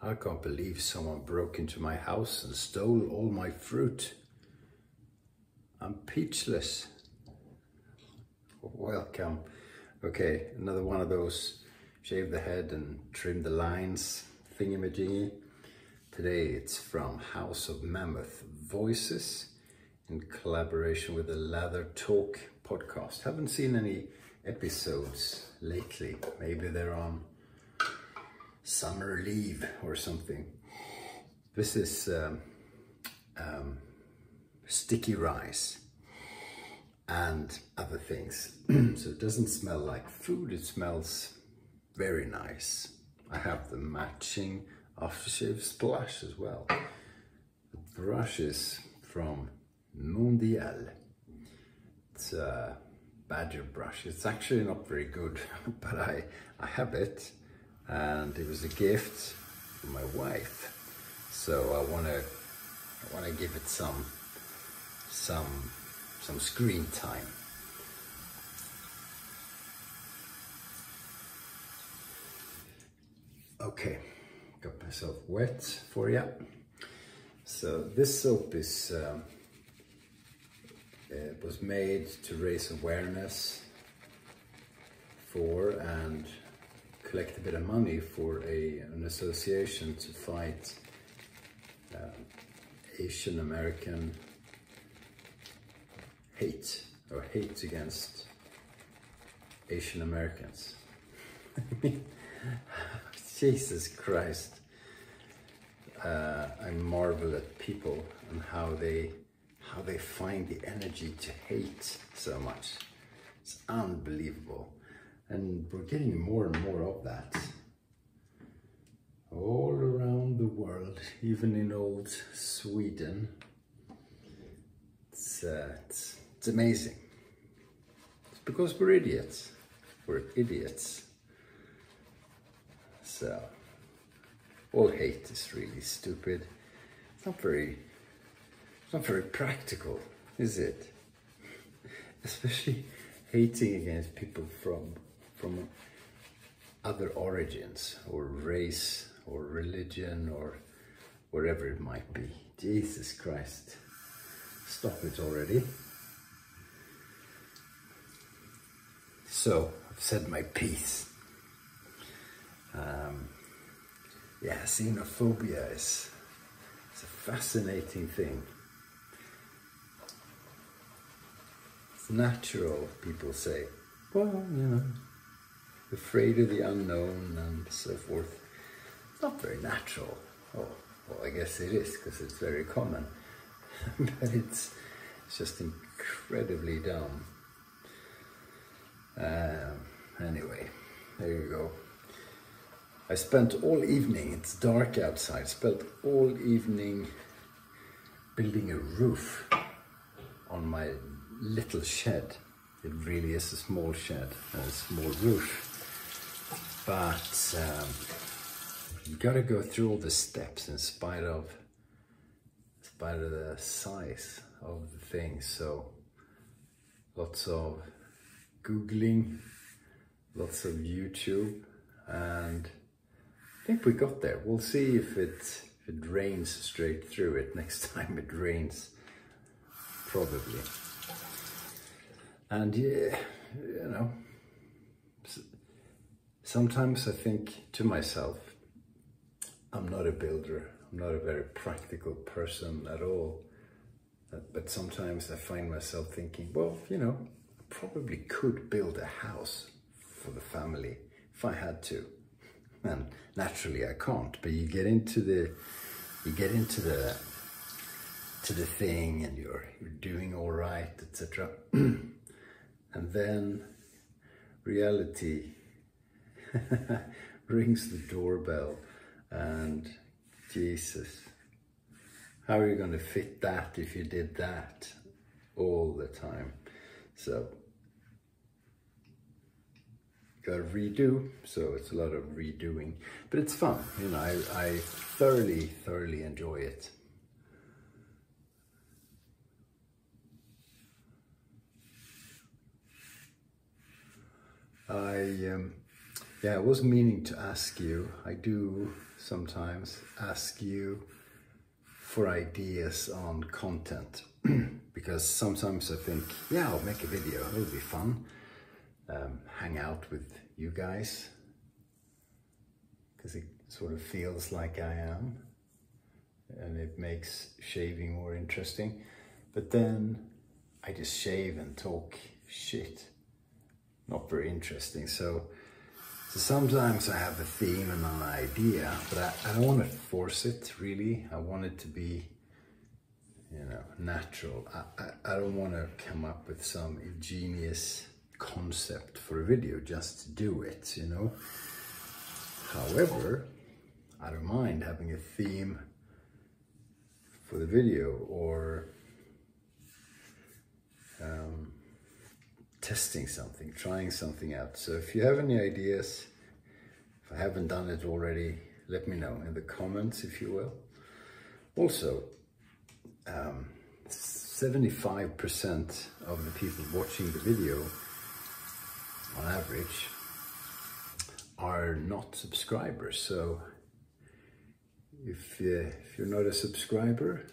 I can't believe someone broke into my house and stole all my fruit. I'm peachless. Welcome. Okay, another one of those shave the head and trim the lines thingamajiggy. Today it's from House of Mammoth Voices in collaboration with the Lather Talk podcast. Haven't seen any episodes lately. Maybe they're on summer leave or something. This is um, um, sticky rice and other things. so it doesn't smell like food, it smells very nice. I have the matching aftershave splash as well. The brush is from Mondial. It's a badger brush. It's actually not very good, but I, I have it and it was a gift from my wife. So I want to I want to give it some some some screen time. Okay, got myself wet for you. So this soap is um, it was made to raise awareness for and collect a bit of money for a, an association to fight uh, Asian American hate or hate against Asian Americans. Jesus Christ. Uh, I marvel at people and how they how they find the energy to hate so much. It's unbelievable. And we're getting more and more of that. All around the world, even in old Sweden. It's, uh, it's, it's amazing. It's because we're idiots. We're idiots. So, all hate is really stupid. It's not very, it's not very practical, is it? Especially hating against people from from other origins or race or religion or wherever it might be. Jesus Christ. Stop it already. So, I've said my piece. Um, yeah, xenophobia is, is a fascinating thing. It's natural, people say. Well, you know, afraid of the unknown and so forth. It's not very natural. Oh, well, I guess it is because it's very common. but it's, it's just incredibly dumb. Um, anyway, there you go. I spent all evening, it's dark outside, spent all evening building a roof on my little shed. It really is a small shed a small roof but um, you got to go through all the steps in spite of in spite of the size of the thing. So lots of googling lots of youtube and i think we got there. We'll see if it if it rains straight through it next time it rains probably. And yeah you know Sometimes I think to myself, I'm not a builder. I'm not a very practical person at all. Uh, but sometimes I find myself thinking, well, you know, I probably could build a house for the family if I had to. And naturally I can't, but you get into the, you get into the, to the thing and you're, you're doing all right, etc. and then reality rings the doorbell and Jesus, how are you going to fit that if you did that all the time? So, got to redo, so it's a lot of redoing, but it's fun, you know, I, I thoroughly, thoroughly enjoy it. I um, yeah, I was meaning to ask you, I do sometimes ask you for ideas on content because sometimes I think, yeah, I'll make a video, it'll be fun. Um, hang out with you guys because it sort of feels like I am and it makes shaving more interesting. But then I just shave and talk shit. Not very interesting. So, so sometimes I have a theme and an idea, but I, I don't want to force it really. I want it to be, you know, natural. I, I, I don't want to come up with some ingenious concept for a video just to do it, you know. However, I don't mind having a theme for the video or um, testing something, trying something out. So if you have any ideas, if I haven't done it already, let me know in the comments, if you will. Also, 75% um, of the people watching the video, on average, are not subscribers. So if, uh, if you're not a subscriber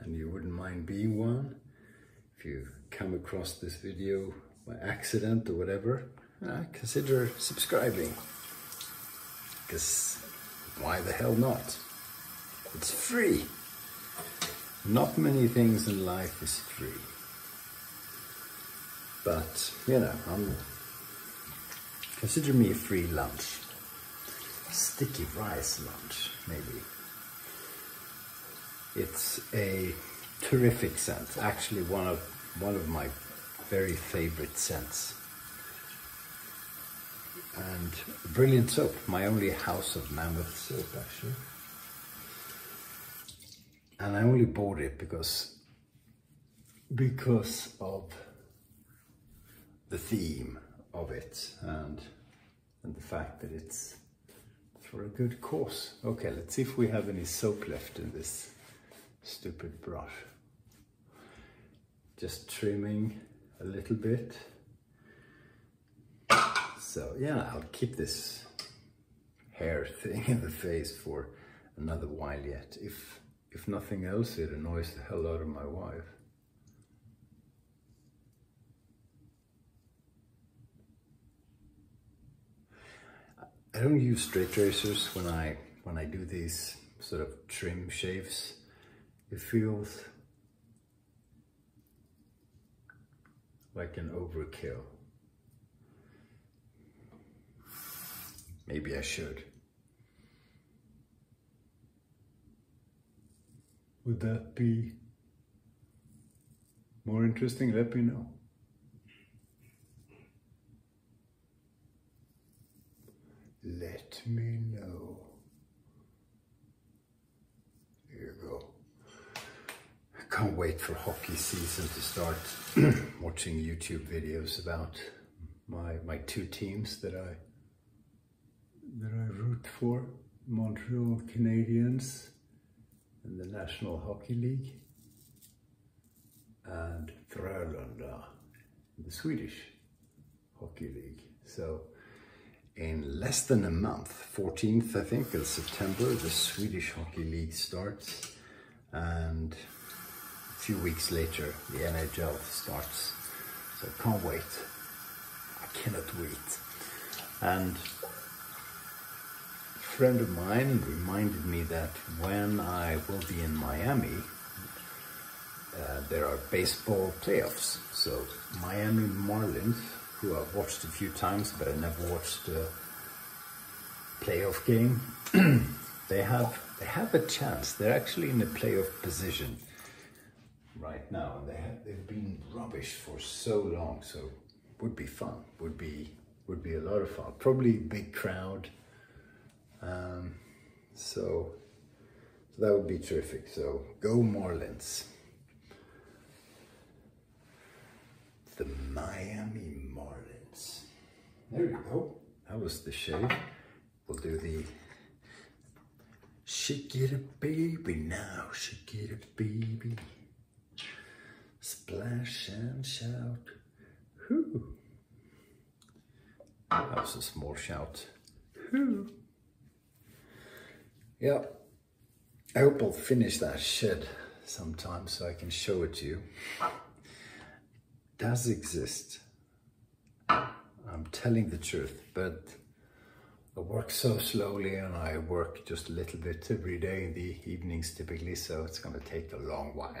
and you wouldn't mind being one, if you come across this video by accident or whatever, uh, consider subscribing. Because why the hell not? It's free. Not many things in life is free. But, you know, I'm consider me a free lunch. Sticky rice lunch, maybe. It's a terrific scent. Actually, one of one of my very favorite scents. And brilliant soap. My only House of Mammoth soap, actually. And I only bought it because because of the theme of it and and the fact that it's for a good cause. Okay, let's see if we have any soap left in this stupid brush. Just trimming a little bit. So yeah, I'll keep this hair thing in the face for another while yet. If, if nothing else, it annoys the hell out of my wife. I don't use straight razors when I when I do these sort of trim shaves it feels like an overkill. Maybe I should. Would that be more interesting? Let me know. Let me know. Can't wait for hockey season to start watching YouTube videos about my my two teams that I that I root for, Montreal Canadiens in the National Hockey League and Frölunda the Swedish Hockey League. So in less than a month, 14th I think of September, the Swedish Hockey League starts and few weeks later, the NHL starts. So I can't wait. I cannot wait. And a friend of mine reminded me that when I will be in Miami, uh, there are baseball playoffs. So Miami Marlins, who I've watched a few times, but I never watched a playoff game. they have they have a chance. They're actually in a playoff position right now. And they have, they've been rubbish for so long, so would be fun. Would be would be a lot of fun. Probably big crowd. Um, so, so that would be terrific. So go Marlins. The Miami Marlins. There we go. That was the shave. We'll do the Shake get a baby, now. Shake get a baby. Splash and shout. Whoo. That was a small shout. Yeah, I hope I'll finish that shed sometime so I can show it to you. It does exist. I'm telling the truth, but I work so slowly and I work just a little bit every day in the evenings typically, so it's going to take a long while.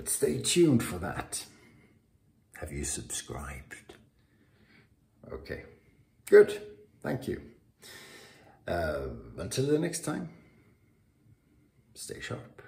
But stay tuned for that. Have you subscribed? Okay, good. Thank you. Uh, until the next time, stay sharp.